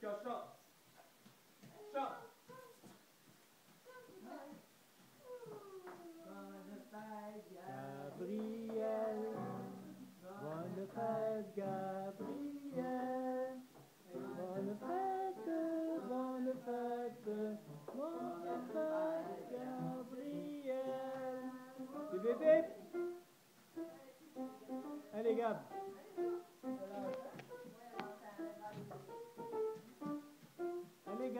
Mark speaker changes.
Speaker 1: chante. Chante.
Speaker 2: Gabriel, bonne fête Gabriel, bonne fête, bonne fête, bonne fête Gabriel. Bip. Allez Gab.